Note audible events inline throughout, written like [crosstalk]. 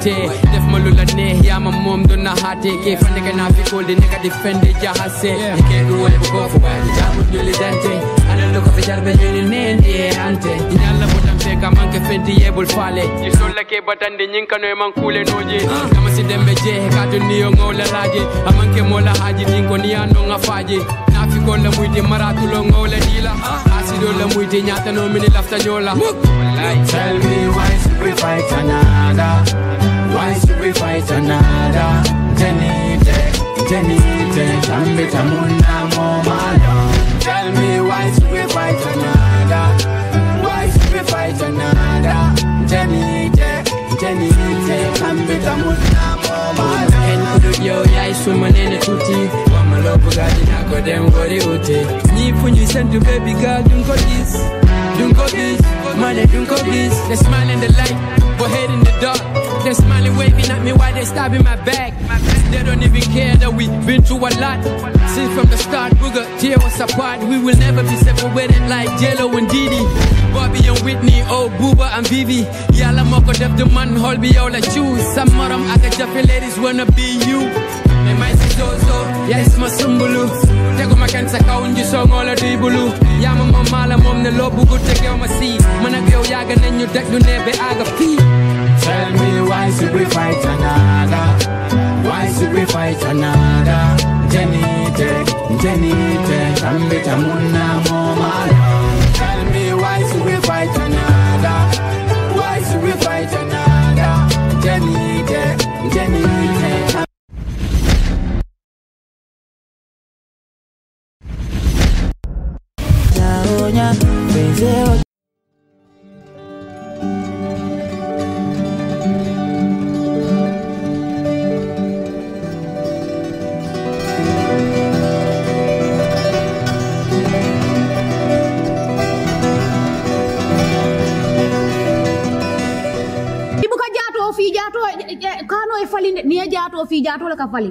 hate Def malula ne ya my mom do na hate Ke fa nigga na fi cold nigga defend it ya hase. You can't do it go for why the jam you dante. Ana lo ka fitar be yuni nende ante. Inalla botam se ka man ke fendi e bol fale. You so like batande nyinka no man kule noje Kama ah. si dembe je ka to niyo ngola laje Aman ke mola haji dingo ni anonga faje Na fi kola muite maratulo ngola dila Ah. Anything you have to know, me left. Tell me why should we fight another? Why should we fight another? Jenny J, Jenny Tenite, tenite, tambita muna momalo. Tell me why should we fight another? Why should we fight another? Jenny J, Jenny Tenite, tenite, tambita muna momalo yow yaay suma nene tuuti wama loo bëgga dinaa ko dem wari uti. Ñii fu ñuy sentu baby girl duñ ko gis duñ ko gis mane duñ ko gis they smile in the light but head in the dark. They smiling waving at me while they stabbing my back they don't even care that we've been through a lot. Since from the start, Booger tear us apart. We will never be separated like Jello and Didi. Bobby and Whitney, oh Booba and Vivi. Yala moko of the man, hold me all the choose. Some of them Akajafi ladies wanna be you. They might say so so, yes, my sumbulu. tego makansa kaw ñu songo la di bulu mama ma mala mom ne lo bu ko tegew ma si man ak yow yaaga nañ ñu deg lu ne be aga fii Tell me why should we fight another? Why should we fight another? Jenite, Jenite, Ambita Munna Momala. Tell me why should we fight another? Why should we fight another? Jenite, Jenite. Jaato la ka fali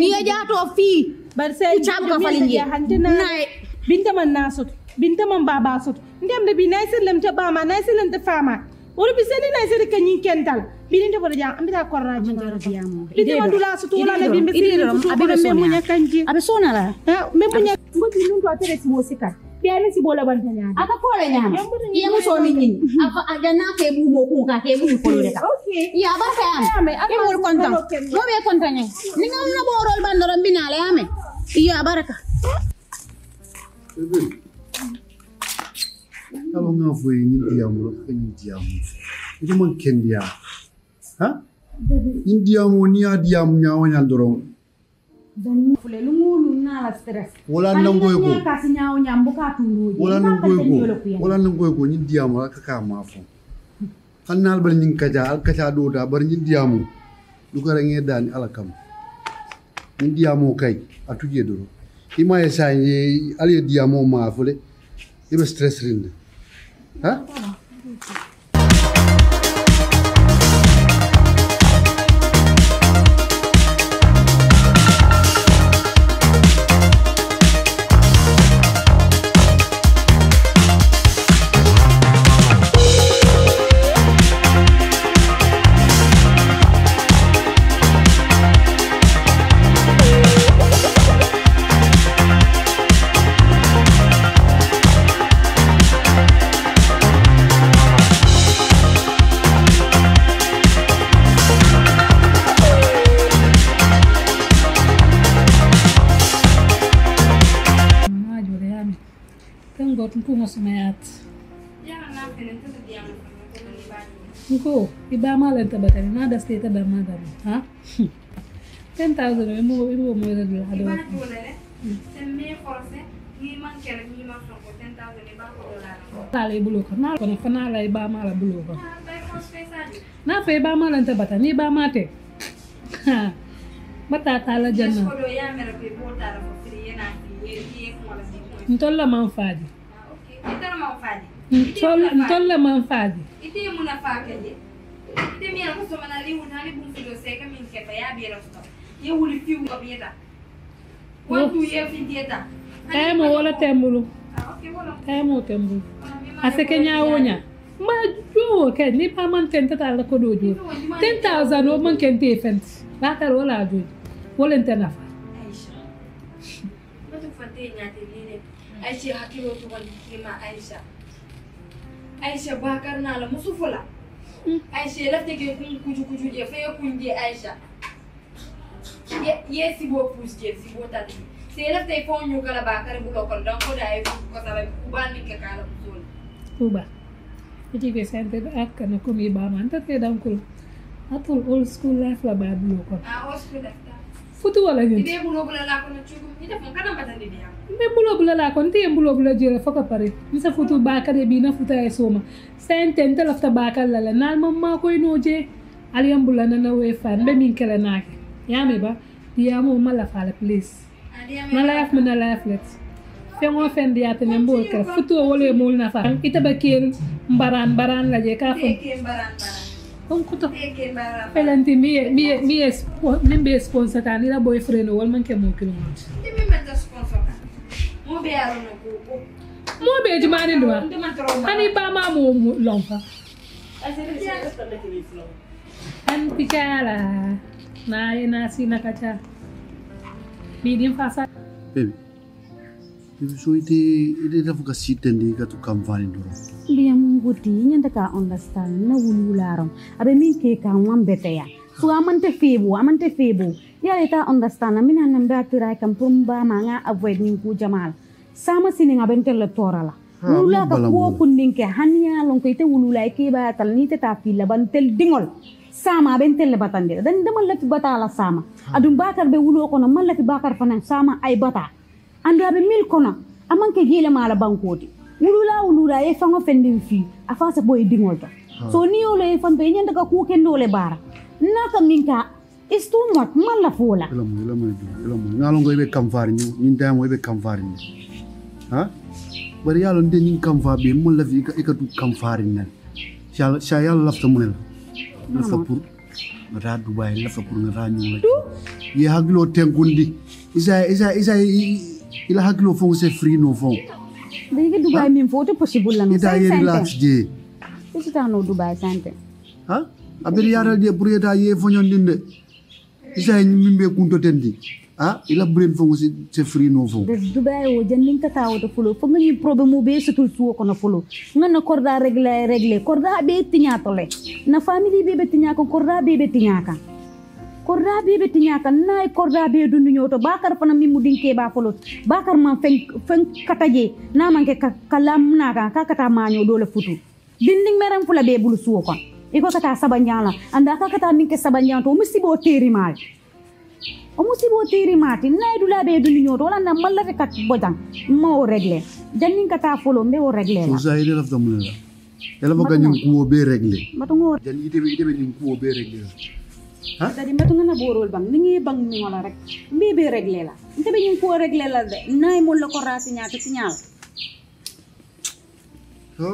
ni e jaato fii bari sai Ichabu ka falin je. Nai. binta man na sot binta man baba sot ndem de bi nay selem te bama. Nay selem te fama wala bi seni nay sere kanyi kental bi ninte bodo jam ambita korra ji binta man dula sot wala na bi be seni futu ko be munya kanji abe sona la me munya ngoti nunto atere si wosika bi ani si bola banta nyaade aka kole nyama iya muso ni nyini aka ajana ke bu mo ku ka ke bu ko le ka iya ba ka am Ame, e mo kontan mo be kontan ni ngam na borol bandoro binale ame? Iya. Baraka Kalau nggak boleh ini diamu, ini diamu. Itu mungkin dia. Hah? Ini diamu ni diamu nyawanya dorong. fule wolanangoyko ñin diyamu ala kaka ma fo hannal bar ñin kaca al kaca dota bar ñin diyamu dukarange dani ala kam. Ñin diyamu kay a tuje doro. Ima e e, ye sañe ala ye diamu ma fole ibe e stress rinde ha? Ha? 10000 imu imu mo da dula hado lala ibulo ko na ko na fana la iba mala bulo ko na fe iba malen tabatani iba mate ha mata tala janna ntolla man faadi itara ma faji ntolla man faadi ite muna fa de mira ko somana liwun hani bum fido seka min kefa ya bira sto ye wuli fiu ko bieta wantu ye fidieta temo wala temulu temo temulu aseke nyaawonya ma jowo ke ni pa man tenta ta la ko dojo 10000 o man kente fent ba ta la dojo wala tena fa aisha ba tu fate nya te ni ne aisha hakiro to wani kima aisha aisha bakar na la musufula aisha lafte ke kun kuju kuju je fe kun je aisha. Ye si bo pus je si bo tati se lafte fo nyu kala bakar bulo kon don ko da ay ko sabe kubani ke kala musul kuba iti ke sente ak na kumi ba man ta te kul. Atul old school life la ba bulo ko ah hospital lafta futu futubala ñun ite bulobula la kono cugum ite fon kana batandi ne yam me bulobula la kono te bulobula jela foka pare nisa futu bakare bi na futa e soma senten te lafta bakal la la nal mamma koy noje aliyam bula na na we fan be min kala nake yami ba diyamo mala fala please na life mun na life let fengo fen diya tene mbo kala futu wole mul na fa ite bakir mbaran baran la je ka fon baran baran Kuto. Pelanti mi mi mi espo mi be sponsor kan ila boyfriend wol man ke mo kilo mo. Imi man ta sponsor. Mo be aro na ko. Mo be di mani do. Ani ba ma mo lompa. An pikala. Na ina sina kacha. Bidin fasa. Baby. So ite ite dafa ka sitandi ka tu kamfani doro. liam nguti nyanda ka understand na wulularam abe min ke ka wan beteya so amante febo amante febo ya ita understand min nan da tira kam pum ba ma nga avoid nin ku jamal. Sama sini nga bentel le torala wulula ka ko kundin ke hanya lon ko ite wulula ke ba tal ni te ta fila bantel dingol. Sama bentel le batande dan demal lati batala sama. Adum bakar be wulo kono man lati bakar fanan sama ay bata ando abe mil kono amanke gele mala bankoti. Wulula wulula ye fango fendin fi a fasa boy dingol to so ni ole ye fanto nyanda ka ku kendo le bara. Naka minka is too much. Mala fola. Ila mo, ila mo ito, ila mo. Ngalong ko ibe kamfari ni, ninda mo ibe kamfari ni. Ha? Bari yalo nde ning kamfa be mo la fi ka tu kamfari ni. Sha sha yalo lafta mo la. Lafta pour Ngata Dubai lafta pour ngata nyu. La. Ye haglo tengundi. Isa isa isa ila haglo fong se free no fong. dege dubai min foto possible la no. Ita ye relax je. isi ta no dubai sante. Ha? Abiri yara de pour yeta ye fonyon dinde isa en mimbe kunto tendi. Ha? Ila brain fongo se se free no fo. De dubai o jandin ka tawo to fulo. Fo ngani problème be sutul suwo kono fulo. Ngana korda regle regle. Korda be tinya to le na family be be tinya ko korda be be tinya kan korda be be tinya kan nay korda be dundu nyoto bakar fana mi mudin ke ba bakar man fen fen kataje na man ke ka- kalam na ka ka kata manyo dole futu. Dinding meram fula be bulu suwo kon iko kata sabanyala anda ka kata min ke sabanyala to. Musibo teri mal o musibo tiri mati nay dula be dundu nyoto wala na mallate kat bojang. Ma o regle. Jannin kata folo mbe o regle so la. La ela fo ganyin kuwo be ngo jan ide be nin kuwo be régler ha c'est-à-dire nga borol bang. Ningi bang mi wala rek. Mbibi regle la nte be ñing ko regle la de nay mo la ko rasi ñaata signal ho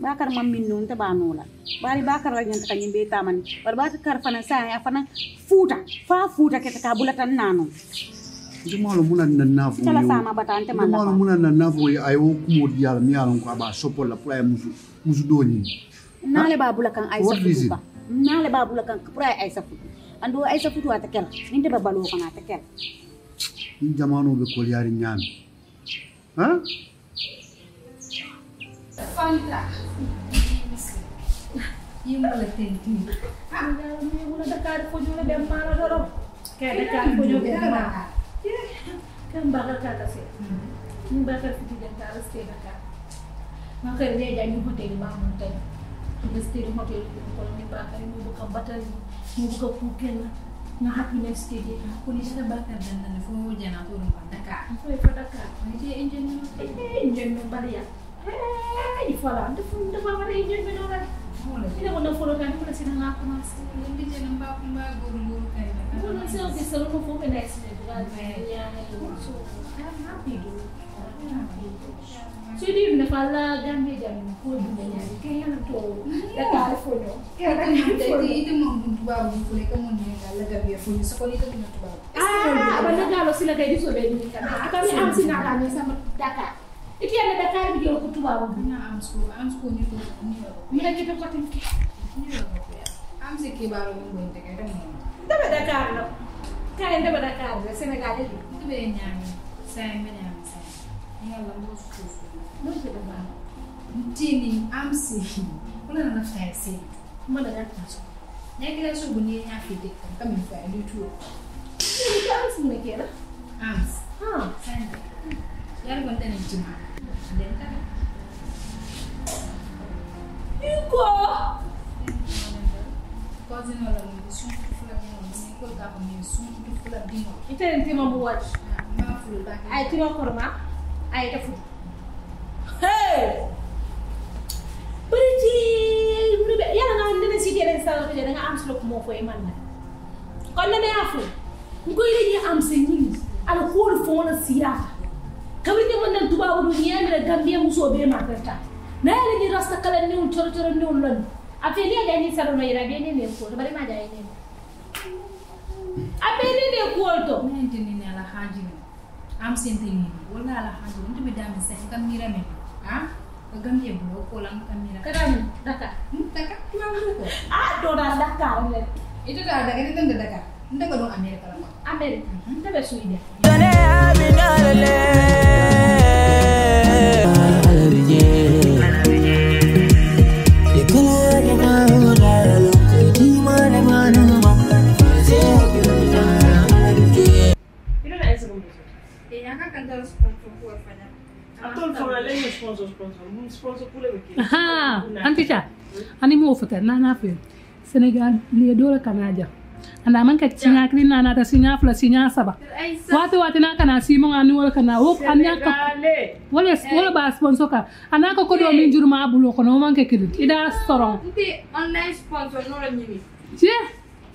bakar mam min non te banu la. Bari bakar la ñanta ñim be taman bar bakar fana sa ya fana futa. Fa futa ke ta bulata nanu jumalo muna na navu yo. jumalo muna na navu yo ayo kumodi yala miyalo ko aba sopola pula ya musu musu doni nale babula kan ay sa nale ba bulakan pura ay sa futu ando ay sa futu ata kel ninte ba balo kana ata kel ni jamano be ko yari nyami ha yimɓala tenti wona dakar fojola ɓe mala ɗoɗo ka dakar fojo ɓe mala kam bakar kaka se min bakar fiti dakar ste dakar makar ne jañi hotel mamon tan stedi hotel kono min bakar mi buka batali mi buka kukenna nga happiness stedi Polisi ta bakar dan dan fo jana to rum Dakar. foy fo dakar Ini enjen injen min mbaɗaya i fala ndefu ndefa waɗa injen min oɗat hola. ina ko nafolo tan mbaɗa sina nga commencé Ini jana ba kumba guru guru kai Bueno, Dakar. sei o que são no fogo né, se né, do lado de so. Sudi na fala gambe jam ko dum ya ke yana to da ka fo no ke da itu tubabu boleh kamu nih kalau gak biar punya sekolah itu punya tubabu. ah banda galo sila kay di so be ni kan am sina ka ni sama Dakar iki yana Dakar bi ko tuba bu Punya amsku, amsku nih tuh ini loh. mi la kita ko tin ke ya. Mau. daba Dakar no kay daba Dakar de Senegal nyami. Saya beda nyami saya. Ini kalau mau susu. no se da ba Jini amsi. Kuna na da Ya kira su ya fi kan fa ka ha Saya. Yar gonda ne jima. Dan iko cousin wala mo sun tu fula ni mo ni ko ka ko ni sun tu fula di mo. ite en ti mo bu wat Ma fulu ba. ay ti mo korma Ah, এটা food بريتيل! يلا أنا عندنا سيدي أنا إنسان كده أنا أمس لك مو فوق ايماننا قلنا ما يعرفوا نقول لي أمس نيجي على كل فون السياسة كم اللي من دبا ودنيا من الجامبيا مسوا بيه ما كرتا ما اللي راس تكلا نيون تر تر نيون لن أفيني أجا ني سالو ما يرابي ني ني كول بري ما جاي ني أفيني ني كول تو؟ ما يدني على حاجة. Ni ne ko bari ma jaay ni abe ni ne ko to Mene tini ni ala haji ni. Am sente ni. Wala ala haji. Ntu bi dami sa kan mira me. Ha? Ka gambia bu ko lang kan mira. kada ni daka Hmm, taka tuwa ko. [laughs] ah do da daka Itu dah ada kan tanda daka. Nda ko dong Amerika la ko. amerika tabe suide Ilo na na fe. Senegal li dole kanaja. Anda man ka sinya kri na na ta sinya fla sinya saba. Watu watu na kana simo ngani wala kana wop anya ka wala wala ba sponsor ka. Ana ko ko do min juruma bulo ko no man ke kiri. Ida storong. Nti online sponsor no la nyimi. Je.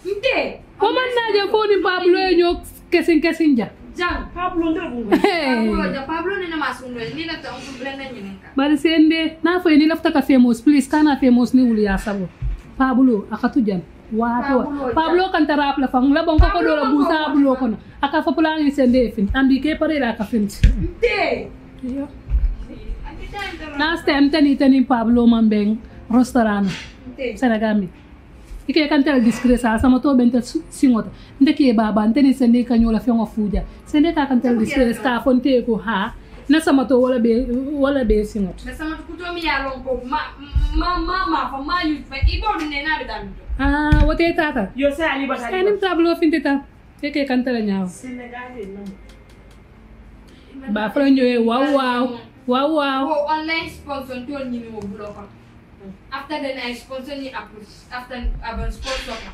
Nti. Ko man na je ko ni Pablo e ñok kesin kesin ja. bari sen de n'a fɔ ye n'i lafita ka famous. Please kana famous ni wuli y'a sabo pablo a ka tu jan waato pablo kan tara apla fang la bon ko ko dola busa pablo kono aka fa pula ni sende fin andi ke pare la ka finti te last time tani tani pablo mambeng restaurant. Senegami Ike kan tel discret sa sama to bente singota. Ndeke baba nteni sende ka yola fengo fuja. Sende ka kan tel discret ka fonte ko ha. Na sama to wala be wala be singota Na sama kuto mi ya ron ko ma ma ma ma fa ma yu fa ibo ne na be dan. Ah, wote tata. Yo sa ali bata. enim tablo finte ta. Ike kan tel nyaaw. Senegale no. Ba fra ñoy waaw waaw. Waaw waaw. Online sponsor to nyimi mo bulo ko. After then I sponsor ni approach after aban sponsor ka.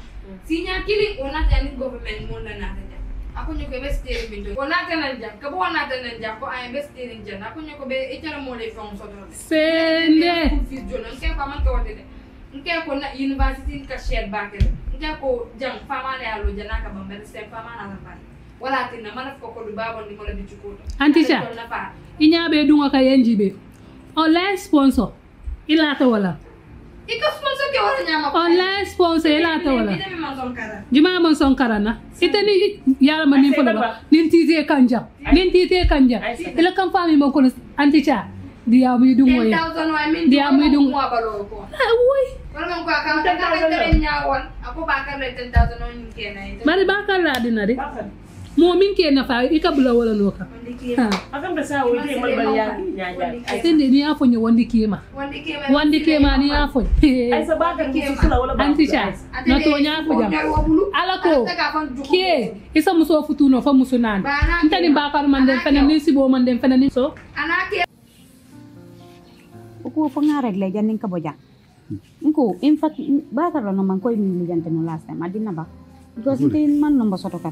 Sinya kili ona tani government mo na na ta. Ako nyoko be steering binto. Ona tana jam. Kabo ona tana jam ko ay be steering jam. Ako nyoko be itara mo le fon so do. Sende. Fis jona nke ko man ko wate de. Nke ko na university ka share back de. Nke ko jam fama le alo jana ka bambere sem fama na la Wala tinna mana ko ko du babon ni mo la bi chukoto. Antisha. Na pa. Iñaɓe dunga ka yenjiɓe. Online sponsor. Ilata wala. Iko sponsor ke wala nyama. Online sponsor ilata wala. Bide mi man son kara. juma man son karana ite ni yalama nin folo ba nin tite kanja nin tite kanja ila kam fami mo kono anti cha dia mu dum moye 10,000 wa min Dia muy dung- mo balo ko. woy Wala man ko akam ta ka tere nyawon. Ako ba ka le 10,000 on na bari bakal la dina. mumin ke nafa i e ka bula wala no kan sende ni y'a fɔ wandi kema wandi kema ni y'a [laughs] anti chas na to ɲa fɔ jam. ala ko. Ke isa muso futu no fa muso nani. N ba bakar mande fɛnɛ ni sibo mande fɛnɛ ni so uku fo regle jannin ka bɔ jan n in fact bakar la no man koy mi janteno last time. Adina ba. Because man nomba soto ka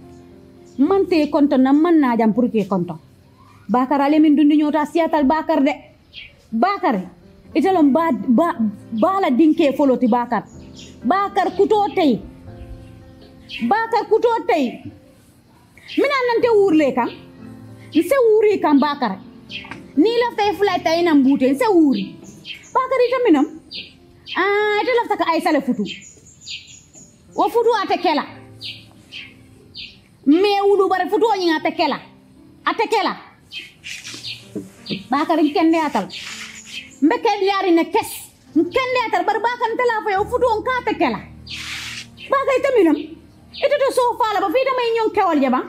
konton na bakar man te konton na man na jam pour ke konton bakar ale min dundi ñota siyatal bakar de. Bakar. Italom ba ba bala dinke foloti bakar. Bakar kuto tey bakar kuto tey mina nante wurle kam nse wuri kam bakar. Ni lafta fulay tay nam bute nse wuri bakar ita minam. Ah ita lafta ka aysale futu. Wo futu ate kela bare futu o ñinga ate kela ate kela bakar kende atal. Mbe kende yari ne kes. Kende atal. Bar bakar tela fa yo futu on ka ate kela bakar ita minam ita to so fala ba fita may ñon kewal jaba.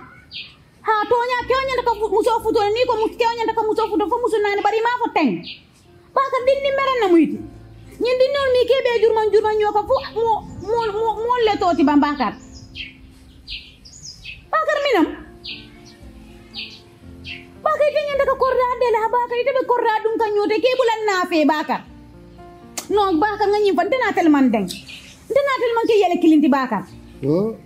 Ha toña kewñande ka muso futo ni ko mus kewñande ka muso futo fo musu nani bari ma fo teng. Din ni meren na muyti ñin din non mi kebe jurman jurman ñoka fu mo mo mo le toti ba minam bakar ite ñande ka korda de la bakar ite be korda dum ka ñote ke bulan na fe bakar non bakar nga ñim fan dina tel man deng dina tel man ke yele kilinti bakar oh.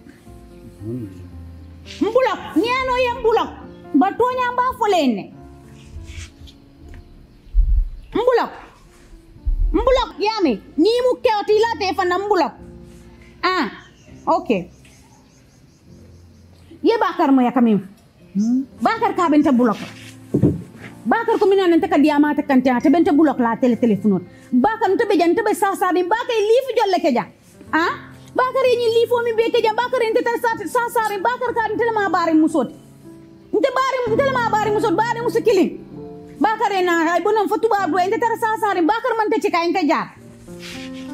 Mbulok ñeeno ye mbulok ba toña mba folenne mbulok mbulok yami ni mu kewti late fana mbulok ah ok ye bakar mo yakamim bakar ka benta bulok. Bakar ko minane te ka diama te kante te benta bulok la tele bakar te be jan be sasa din bakay lifu jolle ke ja ah bakar yi lifo mi be ke ja bakar inte tar sa sasa rin bakar ka inte ma bari musot. Inte bari inte ma bari musot bari musikili bakar na ay bonon fotu ba do inte tar sasa rin bakar man te cika inte jar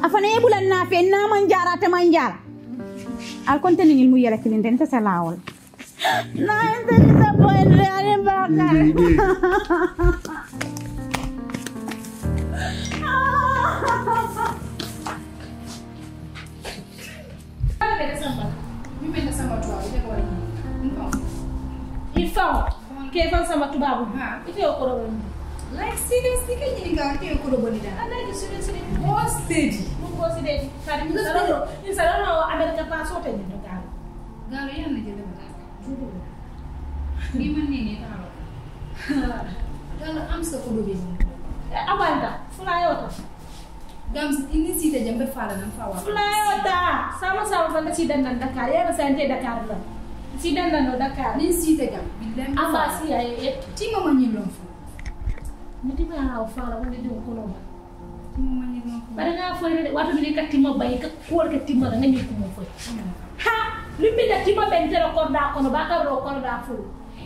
afane e bulan na fe na man jara te man jara. Al konte ni mu yela kilinte inte sa lawol na inte disappointed ani bakar Ifao. Ke fan sama tubabu. Ite yo ko do. Like seriously kan jadi kau tu aku robot dah. Ana di sini sini. Oh steady. Mu ko si de. Kadi mi salano. Ni salano America pa so te ni do gal. Galu yang nak bii man nii nii taxaw [laughs] danga eh, am sa kudu bi abanta fulayota gam ini sita jambe fala nan fawa fulayota sama sama fanda si dan nan dakar ya sa ente dakar la si dan nan dakar ni sita gam bilam aba si ay ti mama ni lon fu ni ti ma haw fala woni dum ko no ti mama ni lon fu bare nga fo re wato ni katima bay ka ko ka timma nga ni ko mo fo ha! Limbi da timma ben tero korda ko no ba ka ro korda fu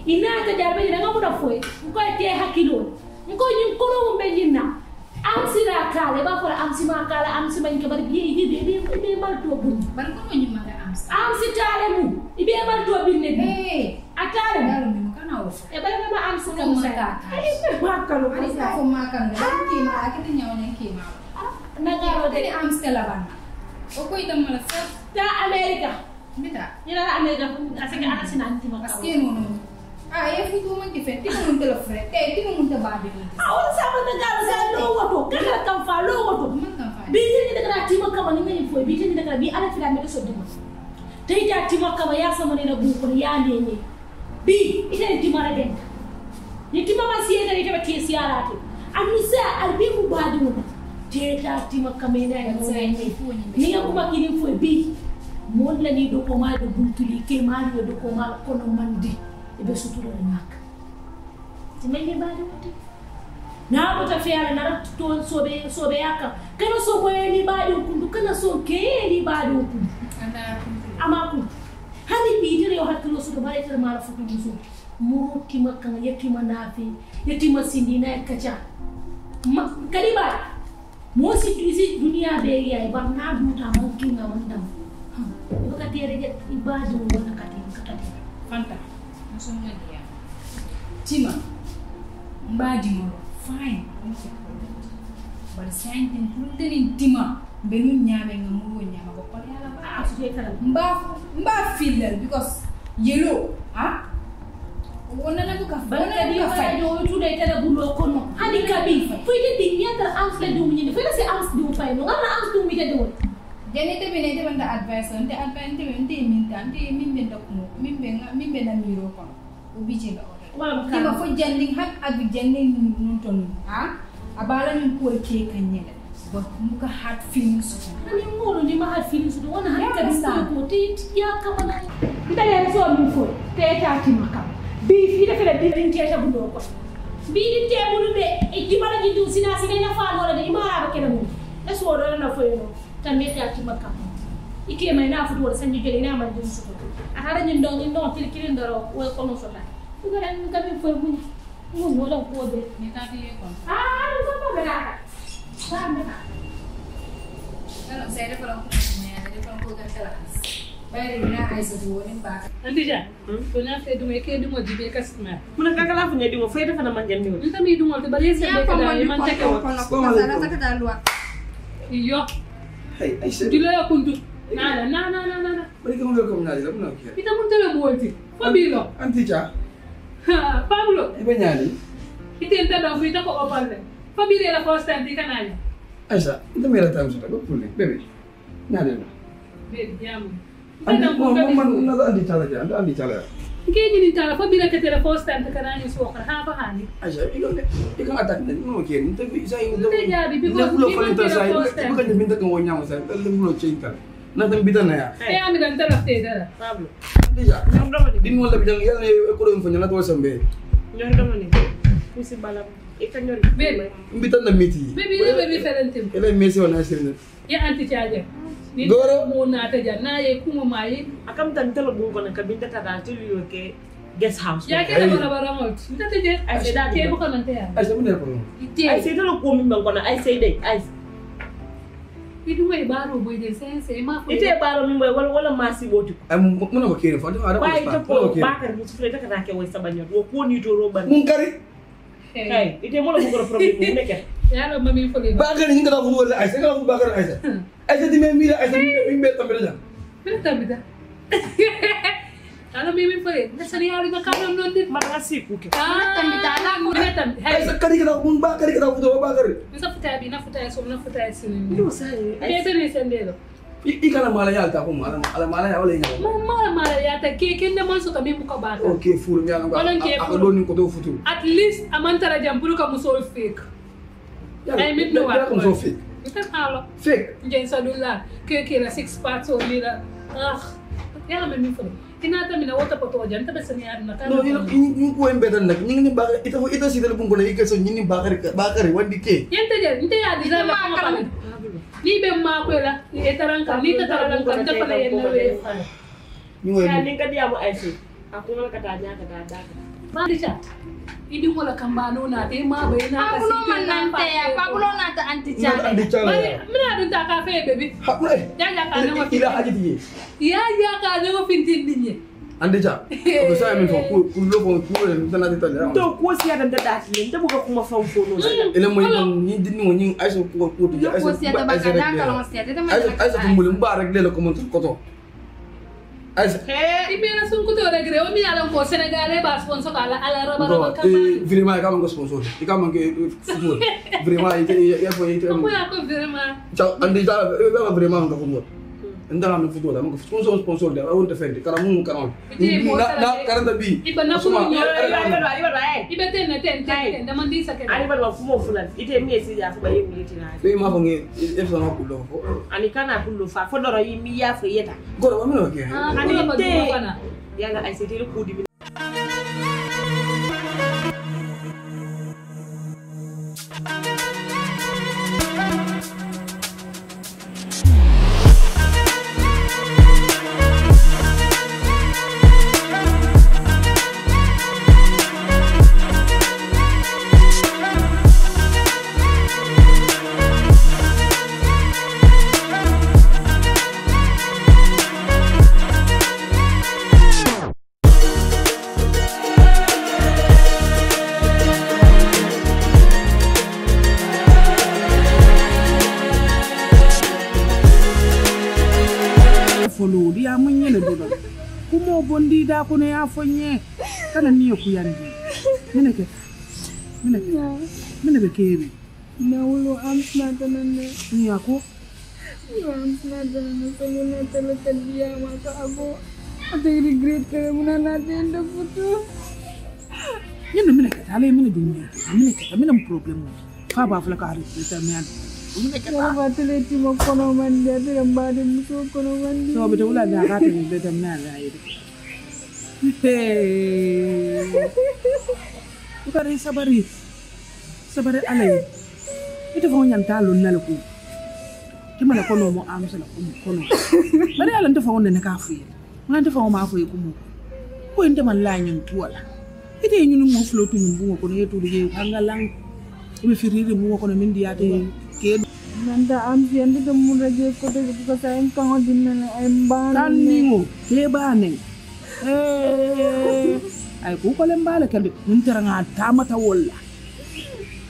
Ina ta jarbe ni nga mo da foy. Ko te hakilo. Ko nyin ko no be nyina. Am sira kale ba ko am sima kale am sima ngi bar biye bi bi bi bi mal to bun. Ban ko nyima ga am. Am si tale mu. Ibe mal to bin ne. Hey, Atale mu. E bari ma am Ko kam sa. mata. Makalo Ani sa ko makan da. Ki ma akiti nyaw nyen ki ma. Nagaro Jadi de am stela ban. O ko itam mala sa. ta America. Bita. Ila America asake ana sinanti makalo. Aske no no. Ah, e fui uma diferente. Tem muita la frete, muita bade. Ah, onde sabe da galera não outro, cara tá falou outro. Bitin da cara tima kama ni mimi foi, bitin da cara bi ala fira mele so dum. Tei ta tima kama ya sama ne na bu ko ya ne ne. Bi, ita ni tima na den. Ni tima ma siye da ita ba ke siyara ke. Amisa albi mu bade mu. Tei ta tima kama ina ya ne. Ni kuma kini foi bi. Mon la ni dokumado bultuli ke mari dokumado kono mandi. E be suturo nak timenge bado wote na bota fiyala na to sobe sobe yaka kana so boye ni bado kundu kana so ke ni bado kundu Anda ama kundu hani bidire yo hakkilo so bare tere mala futu muso muru tima kan yetima nafi yetima sindina e kacha ma kaliba mo si tuisi dunia be ya ba na duta mo kinga wandam ko ka tere je ibadu wona kati kati Fanta. nsongadea tima mbadimolo fine bari santen huldenin tima mbenu ñaame nga muro ñaama ba pare yàlla baa ah, mba mba fillal because yelo ah wonana ko ka balaaɗiya fayno tuuɗe tara gulo kono hadi kabi fuyde ɗi ñandar ans le dumu ñinde fuyde si ans dumu fayno ngala ans dumu yitede woni jani te bine te banda advice nte advice nte nte min ta nte min be dokuno min be min be na miro kono ubi ce ga Wala ka. kima fo janding hat abi janding nun ton ha? Abala min ko ke kanyela ba muka hat feelings so hani ngolo ni ma hat feeling so wona hani kabi sa ko ti ya kamana ita ya so mi fo te ta ti makam bi fi de fele di tin te ta bulo ko bi di te bulu be e di mala ji du sina sina na fa wala de imara ba e so do na fo yo tan me ta ti makam ike mai na fudu wala sanji jeli na man dum so a hara ni ndo ni ndo kili kili ndoro wo ko no so la ko ga ni kabi fo mu mu wala ko be ne ta ti kon ah ni ko ba ga sa me sai da ko ne ya da ko ga kala bayri na ai so do woni ba Antija, to na fe ke te se be man ka Hey, Aisha. dilo ya kuntu. Na na na na na na. Bari ka welcome na dila muna kya. Ita mun tele molti. Fabilo. Antija. Ha, Pablo. Iba nyani. Ita enta da fuita ko opalle. Fabilo la first time tika nanya. Aisha, ita mera time sa ko puli. Baby. Nyani na. Baby, jamu. Andi Ita mo mun mo man tele. na andi chala ja, andi andi chala. Ke ni tala Fabilo ke tele first time tika nanya so ka ha ba hani. Aisha, ikaw ikaw attack na mo kya. Nta bi sa yung Nta jabi, because Nakulo people falita tell sa. us first time. Iba ka binta kang wanya mo sa. Talim mo chinta. Natam bita na ya. Eh ami dan tele te dara. Pablo. Ni. Din bijang yalla ko do fanya na to sambe. Ñom dama ni. Kusi balam. Ika ñori. Baby, Mbita na miti. baby ile baby ferentim. Ele mesi wana sirna. Ya anti charge. goro. munata ja naye kumo mayi akam tan telo bu ko naka binta tata to yo ke guest house ya ke bara bara mo tinta te je ay se da ke bu ko nan te ya ay se mu ne ko ay se telo ko mi man ko na ay se de ay idu way baro boy de sen se ma fo ite baro mi boy wala wala masi woti am mu na ko kere fo da ara ko ko ba ka mu sufre da ka ke way sabanyo wo ko ni to ro ban mun kari ay ite mo la ko problem mu ne ke ya lo mami fo le ba ka ni ngada ko wala ay se ka ko ba ka ay se di me mira Aisha mi me tambe ja. Bila ta bida. Ano mimi le. Na sani ari ka kanam non dit. Ma nga si ku ke. Ah, tambita na ko tam. Hey. Aisha kari ngata mun bakar ngata fudu bakar. Nsa futa bi na futa so na futa sin. Yo sai. Ke te ni sendelo. I kana mala ya ta ko mala ala mala ya wala ngata. Ma mala mala ya ta ke ke ne man so ka mi muka ba ka. Okay furu mi ala ke Ako furu. do ni ko do futu. At least amantara jampuru ka musol fake. Ay, mit no Ya ko so fake. Sa dula ke ke la six parts o mira. Ah. Ya me mi fo. Tinata mina wota poto jan ta besani ar na kan. No, ini ini ko en bedan nak. Ni ni bakar ita ita si telefon ko na ika so ni bakar bakar wandi ke. Yente je, nte ya di la ma ka Ni be ma ko la, ni etaran ka, ni ta tara ka ta fa yen na we. Ni wo Ya ning ka dia mo ay say. Ako na kata nya kata da. Ma di cha. Idi mo la kambano na te ma be na ka si. Pablo man nante ya Pablo na ta anti Ni andi chala. Mari, mina dun ta ka fe baby. Ha mulai. Ya ya ka na ma Ila haji di. Ya ya ka na ma fintin dinye. Andi cha. Ko sa min fo ku ku lo ko ku le tana di tala. To ko si ada da da ni. Nta bu ko kuma fan fo no. Ele mo ni ni mo ni Aisha ko ko di ko si ata baka da kalau si ata ma Aisha Aisha ko mulim ba rek le ko mon ko to. Aisha. Ibe na sun kuto regre o mi ala ko Senegal ba sponsor ka ala ala raba raba ka. eh, vraiment, ikaw ang sponsor. Ikaw ang football. [laughs] Vraiment, ito, ito, ito, ito. Ko ya ko vraiment. Ciao, andi ta, eh, baka vraiment ang football. እንደላም ፎቶ ላ መንገ ስፖንሰር ስፖንሰር ላ ወንደ ፈንዲ ካራ ሙኑ ካራ ላ ላ ካራ ቢ ibe na kuma yoro yoro yoro eh ibe ten na ten ten da man din sake ani balwa kuma fula ite mi esi ya fa ye mi tina be ma fa nge e fa na kullo fo ani kana kullo fa fo doro yi mi ya fa yeta go wa mi no ke ani te yana ai se dir ku di mine be kebi nawulo am snatanane ni ako am snatanane sanguna tala tadiya maka ako. Ate regret kare muna natin da puto ale mine be ni mine ke mine am problem fa ba fala ka ari ta mi an mine ke kala batele timo kono so be to wala da ka te be tam na na yi [laughs] ukare sabari sabari alay ite fo ñanta lon nala ko kimala kono mo am sala ko kono. Bari ala nte fo ne ka fuye. Ngala nte fo ma fuye ko mo ko ente man la ñun tuwala ite ñun mo flotu ñun bungo kono yetu de hanga lang. Ibe firiri bungo kono min diate ke. Nanda am si ande to mun raje ko to ko sa en kan dinna ay mban tan ni mo ke bane eh ay ko ko le mbale kande mun tara nga tamata wolla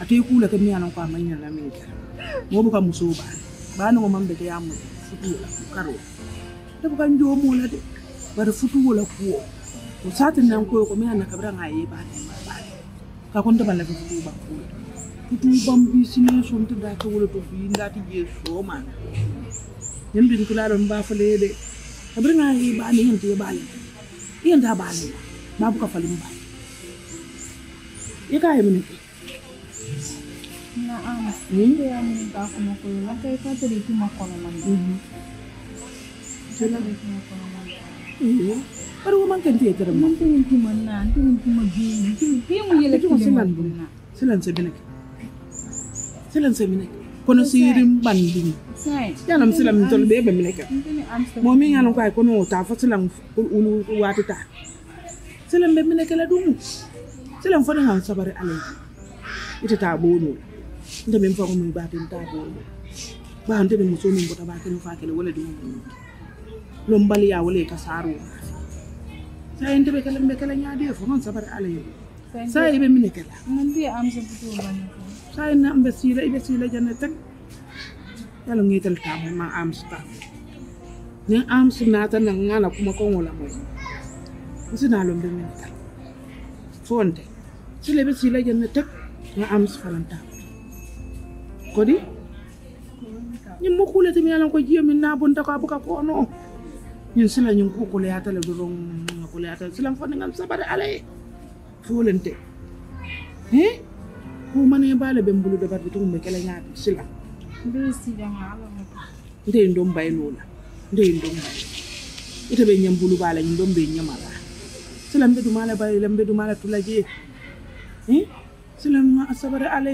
ate kula ke miyana ko amanya la min kala mo buka musuba bana ko mambe ya mu futuola karo te buka njo mo la de bar futuola ko ko satin nan ko ko miyana kabra ngaye ba ta ba ka kon ta balla ko futuba ko futuba mbi sine son ta da ko wala to bi ngati je so man. Yembin kula don ba fale de kabra ngaye ba ne yente ba ne yenta ba ne ba buka falin ba yaka yi mini mun na am inde am ka ko mo ko la kay ka tari timo kono mandi jela de timo kono mandi iya baru man kan tiya tara man tin timo na tin timo gi tin timo yele Ito kasi man na silan sa binek silan sa binek kono sirim banding sai yanam silam tol be be binek mo mi ngano kay kono ta fa silam ulu wati ta silam be binek la dumu silam fa ngam sabare alay ita ta bono nda min fa ko mi batin ta bono ba ante min muso min bota ba ken fa kele wala dumu lom bali ya wala ka saru. Sai ente be kala be kala nyaade fo non sabare alay sai be binek la nandi am sa putu bani sai na ambe sila ibe sila janne tek. Yalo ma am sta ne am sunata na ngala kuma ko ngola moy sina lo mbe min tal fonte sila ibe sila janne tek nga am falanta kodi? Ñin mo kule timi yalan ko jiyo min na bonta ko abuka ko no ñin sila ñin ko ko le atale do ron ko le atale sila fo ngam sabare alay folente eh ko mane bale be mbulu de barbi tum be kala nyaati sila. Be si janga ala mo nde ndom bay lola nde ndom bay ite be nyam bulu bala nyim dom be nyamala. Sila mbe dumala bay lembe dumala tulaje eh sila ma asabare ale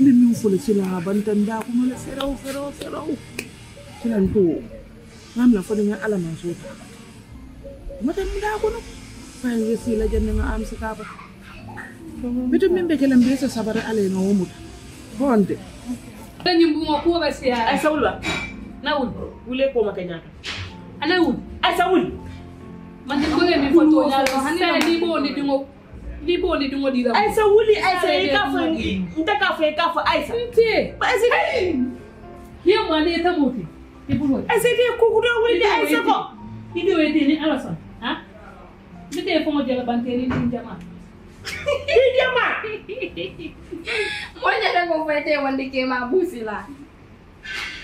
ndi mi fo le sila bantanda ko mo le feraw feraw feraw sila nto ngam la fo dinga ala man so mata nda ko no fa ngi sila janne nga am sika ba bitu min be sabara ale nga wo muta bonde Tanyi mbungo kuwa basi ya. Ay sa wul ba? Na wul. Wule ko makanyaka. Ana wul. Ay sa wul. Man ko le mi foto lo hanne ni bo ni dingo. ni b'o ni dingo dira. ayisa wuli ayisa i ka fɔ n tɛ k'a fɔ i k'a fɔ ayisa. n tɛ. ayisa ni. n'i ye maa ne ye ta m'o kɛ i bolo. ayisa n'i ye kuku dɔ wuli ayisa kɔ. i denw ye den ni ala sɔnna han ne tɛ fɛn o jala ban tɛ ni den jama. den jama. o ɲɛ tɛ ko fɔ e tɛ ekɔliden k'e ma a b'u si la.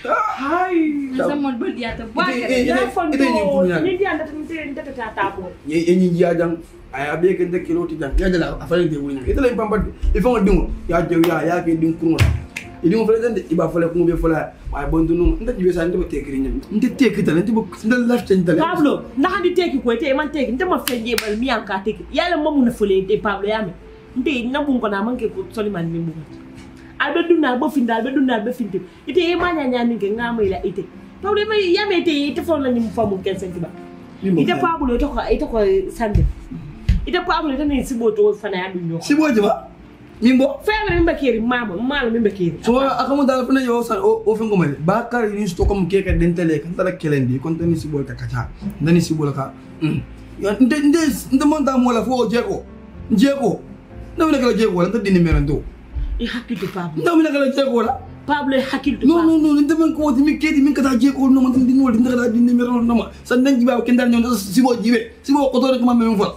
Hai. Sa mo do dia Ya ite- fo ite ni punya. Ni dia ndata ni ndata ta ta ko. ye ñi jiya jang ay abe ke de kilo ti jang ya jala afale de wuri ite lay pampat faut dingo ya jew ya ke ding kurma e dingo fele de iba fele ko be fele ay bon dunu nda jibe sa nda te kiri ñam nda te kiri tan nda nda laf tan dal Pablo, na handi teki ko te man teki ndama fenje bal mi an ka teki. Yala mo mun fule te Pablo yame. Nde na bun ko na man ke ko soli man mi mun. Albe dunna bo finda albe dunna albe findi. Ite e ma nya nya ni ke ngama ila ite. Pablo ma yame te ite fo na ni mu famu ken senti ba. Ite Pablo ite ko ite ko sande. ite pablo ite ni sibo to fana ya dunyo sibo jaba mimbo? Family mimba kiri mama mama mimba kiri. So akamu dala fana yo san o o fen ko male bakar ni sto kom ke ka dentele kan tala kelendi kon tani sibo ka kacha ndani sibo ka mm. Ya nde nde nde monta mo la fo jeko jeko ndamina kala jeko la ndini merando i hakkilto pablo. Ndamina kala jeko la pablo e hakkilto non non non nde man ko wati mi kedi min kata jeko no man ndini wol ndara dini merando no ma san dan jiba ken dar nyon sibo jibe sibo ko to rek ma men fa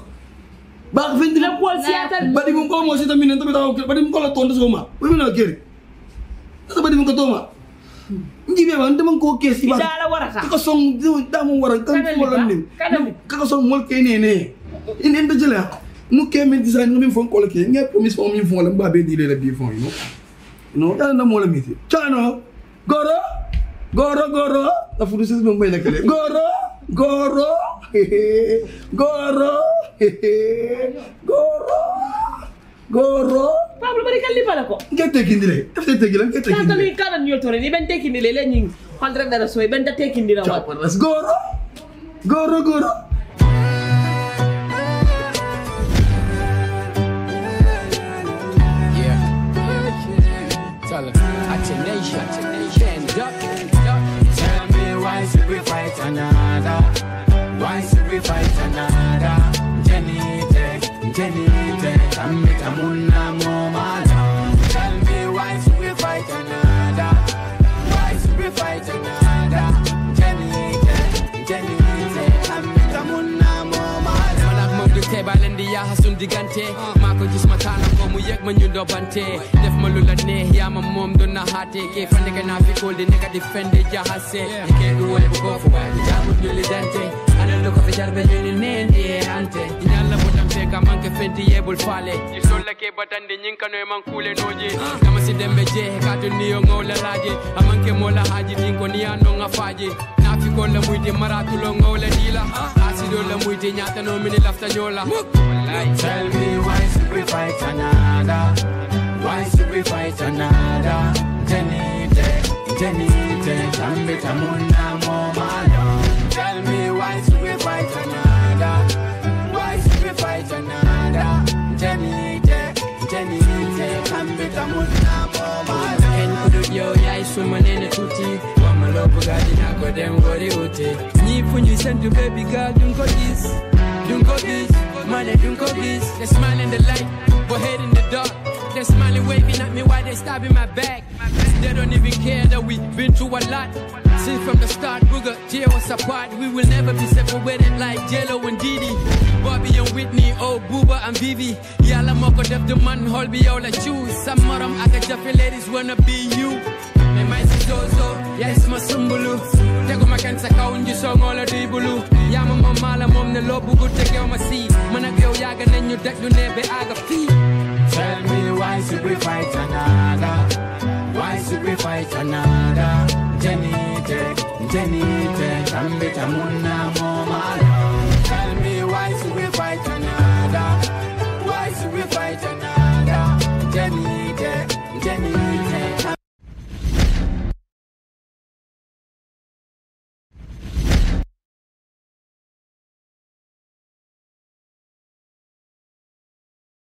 ba fendi la pol siata badi mun ko mo sita min ntabe taw badi mun ko la tonde so ma. Wi mina keri nta badi mun ko to ma. Njibe ba nte man ko ke si ba. Dala warata ka song da mo wara kan ko lan nim Kanali. ka song mol ke ne ne in in Nou ken men dizayn nou bin fon kol ke, nye promis fon min fon le, mba be di le Non, bi fon, you know. You know, yan nan mwen le miti. Chano, goro, goro, goro, la fudu sis mwen mwen le kele. Goro, goro, hehe, goro, hehe, goro, goro. Pablo, bari kan lipa la ko? Nke tekindi le, efte tekindi le, nke tekindi le. Tanto mi kanan nyotore, ni ben tekindi le, le nying. Kondre dara so, ben da tekindi la wat. Chapon, goro, goro, goro. Tell me why should we fight another? Why should we fight another? Jenny Jenny di yaa sun diggante maa ko gis ma taana ko mu yëg ma ñu dobante def ma lu la neex yaa ma moom du naxaate kee fa nekk naa fi kóol di nekk di jaxase di kee du wone bu ko fu waay di jaamut ñu li dante ana lu ko fi jar be ñu ni neen di ante. Di ñalla bu tam feka man ke fenti yeebul faale di sol la kee batande ñing ka noy man kuule nooje kama si dembe jeehe ka to niyo ngoo la laaje amanke moo la haaji din ko niya no nga faaje nafi ko la muyti maratulo ngoo la diila Yola mwiti nyata no mini lafta yola Tell me why should we fight another Why should we fight another Jenite, Jenite Tambita muna momalo Tell me why should we fight another Why should we fight another Jenite, Jenite Tambita muna momalo Ken kudu yo ya isu manene tuti Wamalopu gadi nako dem gori uti ñii fu ñuy sentu baby girl duñ ko gis duñ ko gis don't ko this. they smile in the light but head in the dark. They smiling waving at me while they stabbing my back. They don't even care that we've been through a lot. Since from the start booger tear us apart we will never be separated like Jello and Didi. Bobby and Whitney oh Booba and Vivi. Moo ko def the man xool bi yow la choose sa morom ak a jafe ladies wanna be you. Mais may si zozo yaay sama sumbulu teguma kenn sa kaw ñu songoo la duy bulu yaa ma la moom ne loo bëggul te geew ma sii man ak yow yàgg nañ ñu daj lu Tell me why should we fight another? Why should we fight another? Jenny Tech, Jenny Tech, Ambita Muna Momala. Tell me why should we fight another? Why should we fight another?